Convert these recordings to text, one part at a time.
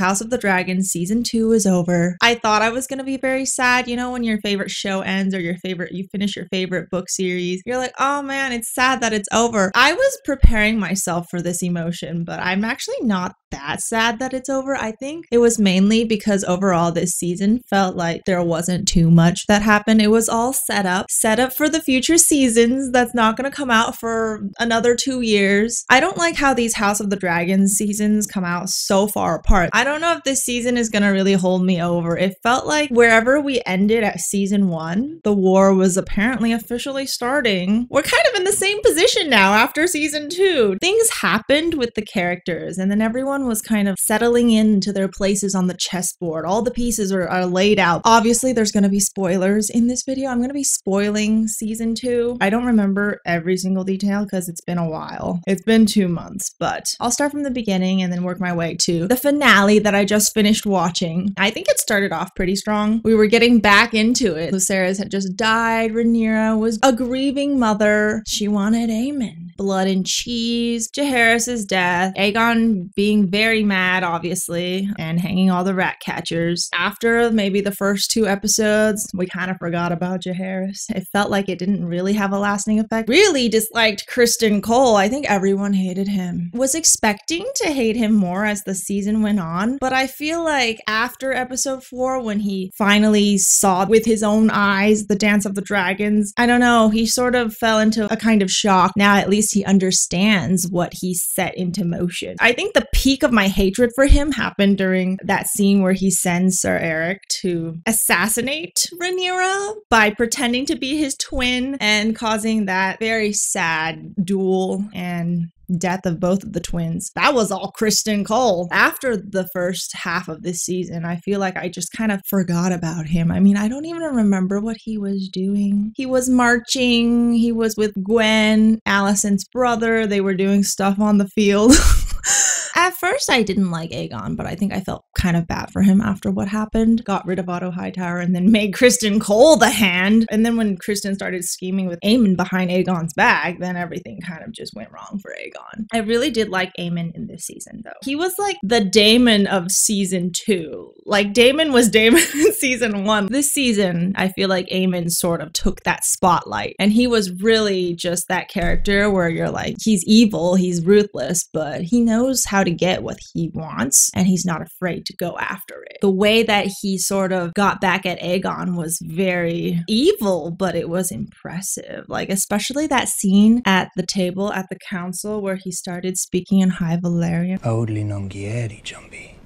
House of the Dragon season two is over. I thought I was gonna be very sad. You know, when your favorite show ends or your favorite, you finish your favorite book series, you're like, oh man, it's sad that it's over. I was preparing myself for this emotion, but I'm actually not that sad that it's over. I think it was mainly because overall this season felt like there wasn't too much that happened. It was all set up, set up for the future seasons that's not going to come out for another two years. I don't like how these House of the Dragons seasons come out so far apart. I don't know if this season is going to really hold me over. It felt like wherever we ended at season one, the war was apparently officially starting. We're kind of in the same position now after season two. Things happened with the characters, and then everyone was kind of settling into their places on the chessboard. All the pieces are, are laid out. Obviously, there's going to be spoilers in this video. I'm going to be spoiling season two. I don't remember every single detail because it's been a while. It's been two months, but I'll start from the beginning and then work my way to the finale that I just finished watching. I think it started off pretty strong. We were getting back into it. Lucerys had just died. Rhaenyra was a grieving mother. She wanted Aemond blood and cheese, Jaehaerys' death, Aegon being very mad, obviously, and hanging all the rat catchers. After maybe the first two episodes, we kind of forgot about Jaehaerys. It felt like it didn't really have a lasting effect. Really disliked Criston Cole. I think everyone hated him. Was expecting to hate him more as the season went on, but I feel like after episode four, when he finally saw with his own eyes the Dance of the Dragons, I don't know, he sort of fell into a kind of shock. Now, at least he understands what he set into motion. I think the peak of my hatred for him happened during that scene where he sends Sir Erryk to assassinate Rhaenyra by pretending to be his twin and causing that very sad duel and death of both of the twins. That was all Criston Cole. After the first half of this season, I feel like I just kind of forgot about him. I mean, I don't even remember what he was doing. He was marching, he was with Gwayne, Alicent's brother. They were doing stuff on the field. At first, I didn't like Aegon, but I think I felt kind of bad for him after what happened. Got rid of Otto Hightower and then made Criston Cole the hand. And then when Criston started scheming with Aemond behind Aegon's back, then everything kind of just went wrong for Aegon. I really did like Aemond in this season, though. He was like the Daemon of season two. Like Daemon was Daemon in season one. This season, I feel like Aemond sort of took that spotlight. And he was really just that character where you're like, he's evil, he's ruthless, but he knows how to get what he wants and he's not afraid to go after it. The way that he sort of got back at Aegon was very evil, but it was impressive. Like, especially that scene at the table at the council where he started speaking in High Valyrian. Audley Nongieri, Jumbie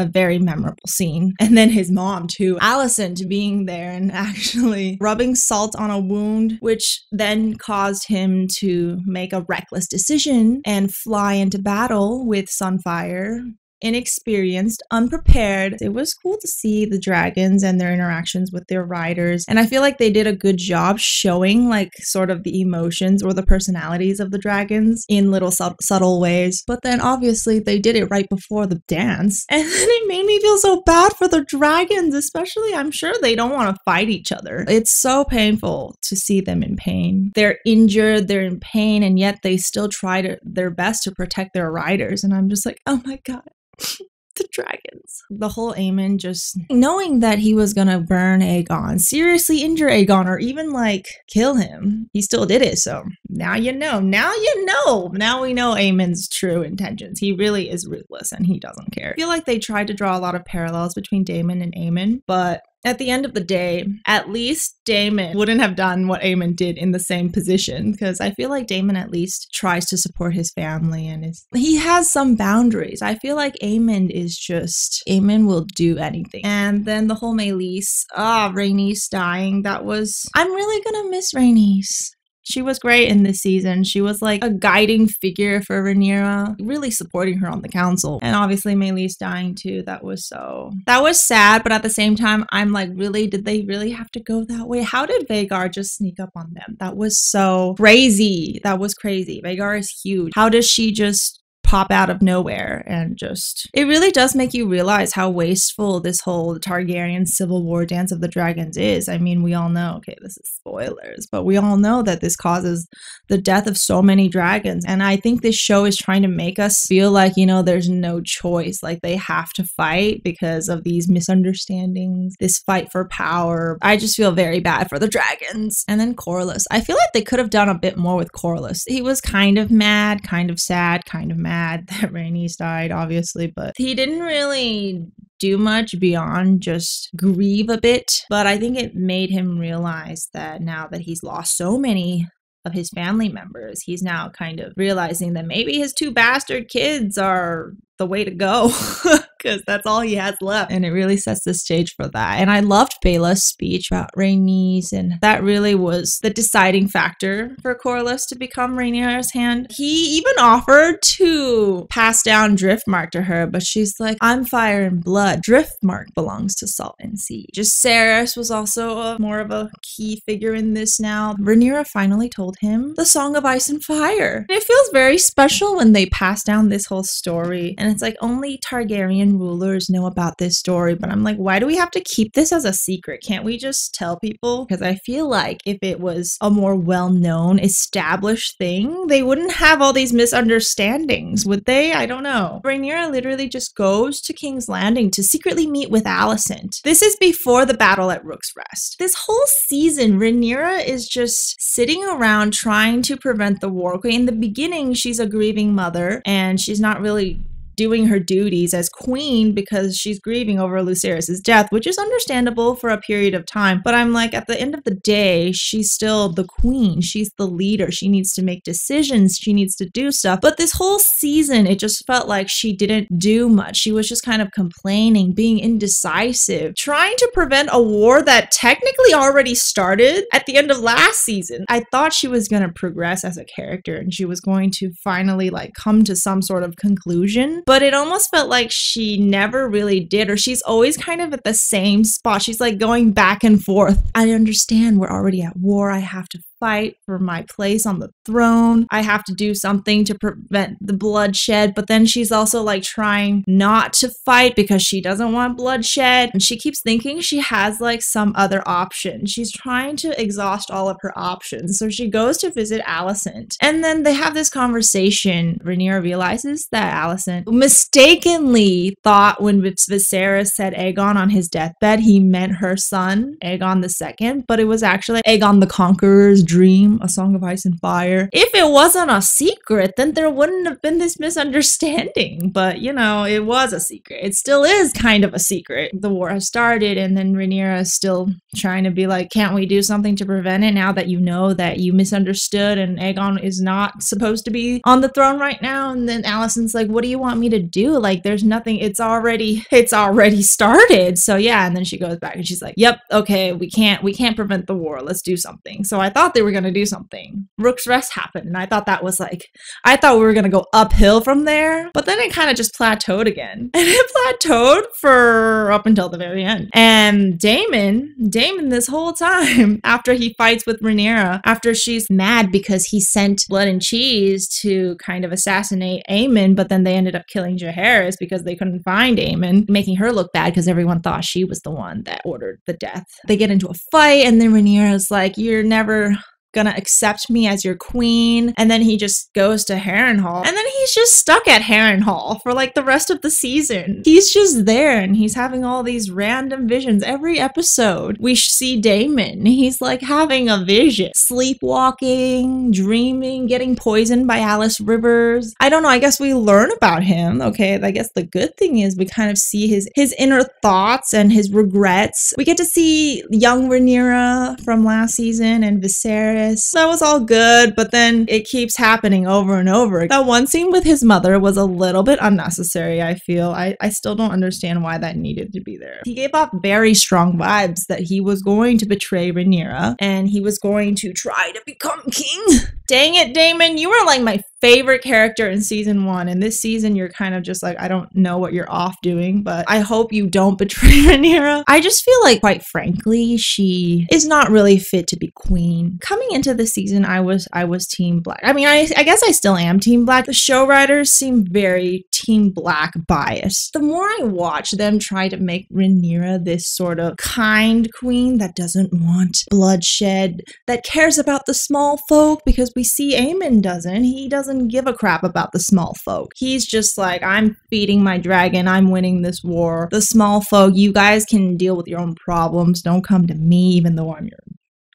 a very memorable scene. And then his mom, too, to being there and actually rubbing salt on a wound, which then caused him to make a reckless decision and fly into battle with Sunfyre inexperienced, unprepared. It was cool to see the dragons and their interactions with their riders. And I feel like they did a good job showing like sort of the emotions or the personalities of the dragons in little sub- subtle ways. But then obviously they did it right before the dance. And then it made me feel so bad for the dragons, especially I'm sure they don't want to fight each other. It's so painful to see them in pain. They're injured, they're in pain, and yet they still try to, their best to protect their riders. And I'm just like, oh my God, the dragons. The whole Aemond just knowing that he was gonna burn Aegon, seriously injure Aegon, or even like kill him, he still did it. So now you know. Now you know. Now we know Aemond's true intentions. He really is ruthless and he doesn't care. I feel like they tried to draw a lot of parallels between Daemon and Aemond, but at the end of the day, at least Daemon wouldn't have done what Aemond did in the same position because I feel like Daemon at least tries to support his family and is he has some boundaries. I feel like Aemond is just Aemond will do anything. And then the whole Meleys, ah, oh, Rhaenys dying. That was I'm really gonna miss Rhaenys. She was great in this season. She was like a guiding figure for Rhaenyra, really supporting her on the council. And obviously Meleys dying too. That was so that was sad, but at the same time, I'm like, really, did they really have to go that way? How did Vhagar just sneak up on them? That was so crazy. That was crazy. Vhagar is huge. How does she just pop out of nowhere and just it really does make you realize how wasteful this whole Targaryen civil war dance of the dragons is. I mean, we all know, okay, this is spoilers, but we all know that this causes the death of so many dragons. And I think this show is trying to make us feel like, you know, there's no choice. Like they have to fight because of these misunderstandings, this fight for power. I just feel very bad for the dragons. And then Corlys. I feel like they could have done a bit more with Corlys. He was kind of mad, kind of sad, kind of mad that Rhaenys died, obviously, but he didn't really do much beyond just grieve a bit. But I think it made him realize that now that he's lost so many of his family members, he's now kind of realizing that maybe his two bastard kids are the way to go because that's all he has left. And it really sets the stage for that. And I loved Baela's speech about Rhaenys, and that really was the deciding factor for Corlys to become Rhaenyra's hand. He even offered to pass down Driftmark to her, but she's like, I'm fire and blood. Driftmark belongs to Salt and Sea. Jacaerys was also a, more of a key figure in this now. Rhaenyra finally told him the Song of Ice and Fire. And it feels very special when they pass down this whole story. And it's like only Targaryen rulers know about this story. But I'm like, why do we have to keep this as a secret? Can't we just tell people? Because I feel like if it was a more well known, established thing, they wouldn't have all these misunderstandings, would they? I don't know. Rhaenyra literally just goes to King's Landing to secretly meet with Alicent. This is before the battle at Rook's Rest. This whole season, Rhaenyra is just sitting around trying to prevent the war. Okay, in the beginning, she's a grieving mother and she's not really doing her duties as queen because she's grieving over Lucerys's death, which is understandable for a period of time. But I'm like, at the end of the day, she's still the queen. She's the leader. She needs to make decisions. She needs to do stuff. But this whole season, it just felt like she didn't do much. She was just kind of complaining, being indecisive, trying to prevent a war that technically already started at the end of last season. I thought she was going to progress as a character and she was going to finally like come to some sort of conclusion but it almost felt like she never really did, or she's always kind of at the same spot. She's like going back and forth. I understand we're already at war. I have to fight for my place on the throne. I have to do something to prevent the bloodshed. But then she's also like trying not to fight because she doesn't want bloodshed. And she keeps thinking she has like some other option. She's trying to exhaust all of her options. So she goes to visit Alicent. And then they have this conversation. Rhaenyra realizes that Alicent mistakenly thought when Viserys said Aegon on his deathbed, he meant her son, Aegon II. But it was actually Aegon the Conqueror's dream, A Song of Ice and Fire. If it wasn't a secret, then there wouldn't have been this misunderstanding. But, you know, it was a secret. It still is kind of a secret. The war has started, and then Rhaenyra is still trying to be like, can't we do something to prevent it now that you know that you misunderstood and Aegon is not supposed to be on the throne right now? And then Alicent's like, what do you want me to do? Like, there's nothing, it's already, it's already started. So yeah, and then she goes back and she's like, yep, okay, we can't, we can't prevent the war. Let's do something. So I thought they were going to do something. Rook's Rest happened, and I thought that was like, I thought we were going to go uphill from there, but then it kind of just plateaued again. And it plateaued for up until the very end. And Daemon, Daemon, this whole time, after he fights with Rhaenyra, after she's mad because he sent blood and cheese to kind of assassinate Aemond, but then they ended up killing Jaehaerys because they couldn't find Aemond, making her look bad because everyone thought she was the one that ordered the death. They get into a fight, and then Rhaenyra's like, You're never gonna accept me as your queen. And then he just goes to Harrenhal. And then he's just stuck at Harrenhal for like the rest of the season. He's just there and he's having all these random visions. Every episode, we see Daemon. He's like having a vision, sleepwalking, dreaming, getting poisoned by Alys Rivers. I don't know. I guess we learn about him. Okay. I guess the good thing is we kind of see his his inner thoughts and his regrets. We get to see young Rhaenyra from last season and Viserys that was all good, but then it keeps happening over and over. That one scene with his mother was a little bit unnecessary, I feel. I, I still don't understand why that needed to be there. He gave off very strong vibes that he was going to betray Rhaenyra and he was going to try to become king Dang it, Daemon, You were like my favorite character in season one. And this season, you're kind of just like, I don't know what you're off doing, but I hope you don't betray Rhaenyra. I just feel like, quite frankly, she is not really fit to be queen. Coming into the season, I was I was Team Black. I mean, I, I guess I still am Team Black. The show writers seem very Team Black bias. The more I watch them try to make Rhaenyra this sort of kind queen that doesn't want bloodshed, that cares about the small folk, because we see Aemond doesn't. He doesn't give a crap about the small folk. He's just like, I'm feeding my dragon, I'm winning this war. The small folk, you guys can deal with your own problems. Don't come to me, even though I'm your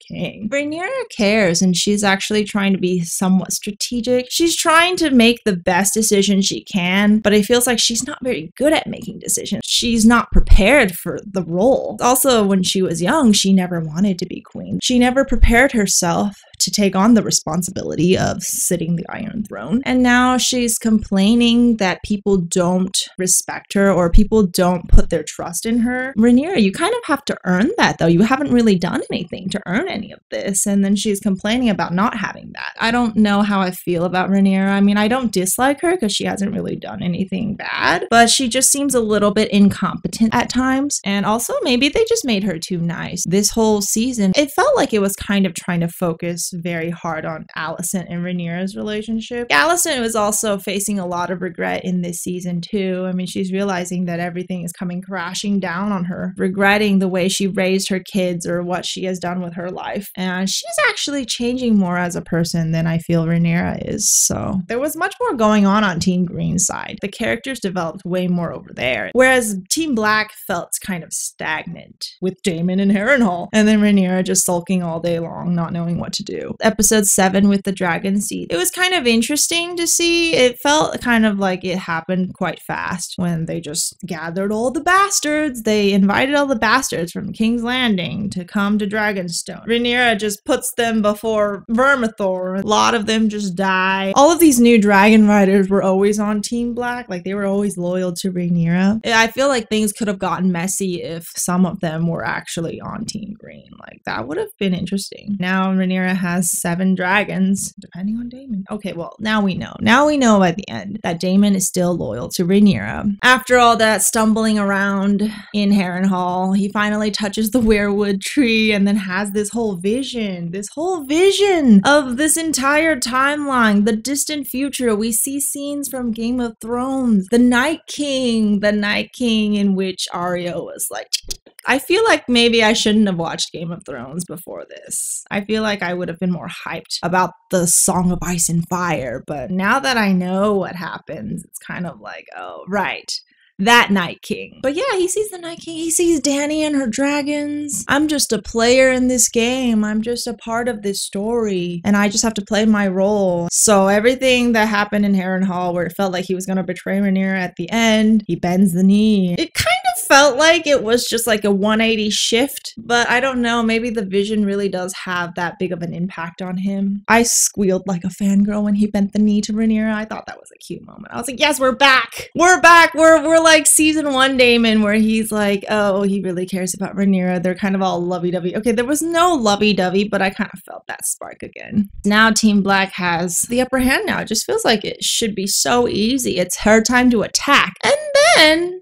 king. Rhaenyra cares and she's actually trying to be somewhat strategic. She's trying to make the best decision she can, but it feels like she's not very good at making decisions. She's not prepared for the role. Also, when she was young, she never wanted to be queen. She never prepared herself to take on the responsibility of sitting the Iron Throne. And now she's complaining that people don't respect her or people don't put their trust in her. Rhaenyra, you kind of have to earn that though. You haven't really done anything to earn any of this. And then she's complaining about not having that. I don't know how I feel about Rhaenyra. I mean, I don't dislike her because she hasn't really done anything bad, but she just seems a little bit incompetent at times. And also, maybe they just made her too nice. This whole season, it felt like it was kind of trying to focus very hard on Alicent and Rhaenyra's relationship. Alicent was also facing a lot of regret in this season too. I mean, she's realizing that everything is coming crashing down on her, regretting the way she raised her kids or what she has done with her life. And she's actually changing more as a person than I feel Rhaenyra is. So there was much more going on on Team Green's side. The characters developed way more over there. Whereas Team Black felt kind of stagnant with Daemon and Harrenhal. And then Rhaenyra just sulking all day long, not knowing what to do. Episode seven with the dragon seed. It was kind of interesting to see. It felt kind of like it happened quite fast when they just gathered all the bastards. They invited all the bastards from King's Landing to come to Dragonstone. Rhaenyra just puts them before Vermithor. A lot of them just die. All of these new dragon riders were always on Team Black. Like they were always loyal to Rhaenyra. I feel like things could have gotten messy if some of them were actually on Team Green. Like that would have been interesting. Now Rhaenyra has seven dragons, depending on Daemon. Okay, well, now we know. Now we know by the end that Daemon is still loyal to Rhaenyra. After all that stumbling around in Harrenhal, he finally touches the weirwood tree and then has this whole vision, this whole vision of this entire timeline, the distant future. We see scenes from Game of Thrones, the Night King, the Night King in which Arya was like, I feel like maybe I shouldn't have watched Game of Thrones before this. I feel like I would have been more hyped about the Song of Ice and Fire, but now that I know what happens, it's kind of like, oh, right that Night King. But yeah, he sees the Night King. He sees Dany and her dragons. I'm just a player in this game. I'm just a part of this story. And I just have to play my role. So everything that happened in Harrenhal, where it felt like he was going to betray Rhaenyra at the end, he bends the knee. It kind felt like it was just like a 180 shift. But I don't know. Maybe the vision really does have that big of an impact on him. I squealed like a fangirl when he bent the knee to Rhaenyra. I thought that was a cute moment. I was like, yes, we're back. We're back. We're, we're like season one Daemon where he's like, oh, he really cares about Rhaenyra. They're kind of all lovey dovey. Okay, there was no lovey dovey, but I kind of felt that spark again. Now Team Black has the upper hand now. It just feels like it should be so easy. It's her time to attack. And then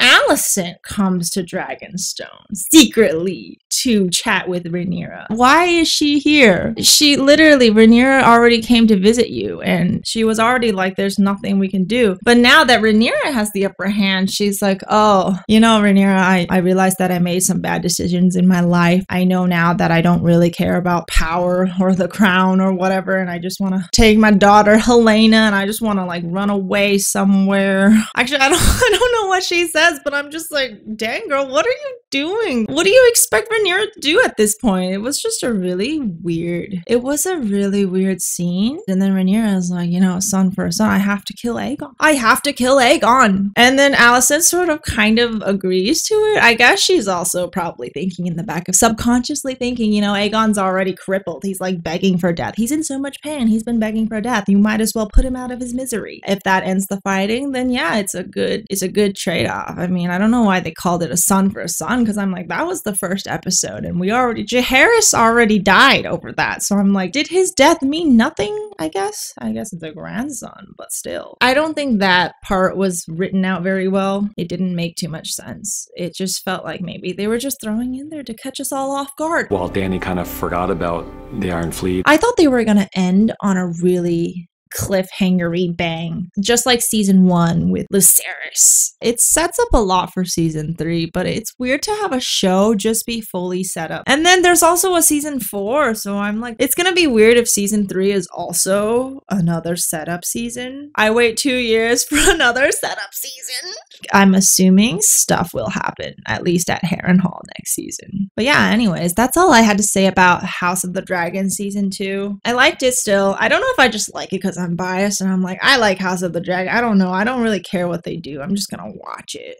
Alicent comes to Dragonstone secretly to chat with Rhaenyra. Why is she here? She literally, Rhaenyra already came to visit you and she was already like, there's nothing we can do. But now that Rhaenyra has the upper hand, she's like, oh, you know, Rhaenyra, I, I realized that I made some bad decisions in my life. I know now that I don't really care about power or the crown or whatever. And I just want to take my daughter, Helena, and I just want to like run away somewhere. Actually, I don't, I don't know what she says, but I'm just like, dang girl, what are you doing? What do you expect Rhaenyra to do at this point? It was just a really weird, it was a really weird scene. And then Rhaenyra is like, you know, son for a son, I have to kill Aegon. I have to kill Aegon. And then Alicent sort of kind of agrees to it. I guess she's also probably thinking in the back of subconsciously thinking, you know, Aegon's already crippled. He's like begging for death. He's in so much pain. He's been begging for death. You might as well put him out of his misery. If that ends the fighting, then yeah, it's a good, it's a good trade-off. off. I mean, I don't know why they called it a son for a son because I'm like, that was the first episode, and we already Jaehaerys already died over that. So I'm like, did his death mean nothing? I guess. I guess it's a grandson, but still. I don't think that part was written out very well. It didn't make too much sense. It just felt like maybe they were just throwing in there to catch us all off guard. While Danny kind of forgot about the Iron Fleet. I thought they were going to end on a really cliffhangery bang, just like season one with Lucerys. It sets up a lot for season three, but it's weird to have a show just be fully set up. And then there's also a season four, so I'm like, it's gonna be weird if season three is also another setup season. I wait two years for another setup season. I'm assuming stuff will happen, at least at Harrenhal next season. But yeah, anyways, that's all I had to say about House of the Dragon season two. I liked it still. I don't know if I just like it because I'm biased and I'm like, I like House of the Dragon. I don't know. I don't really care what they do. I'm just gonna watch it.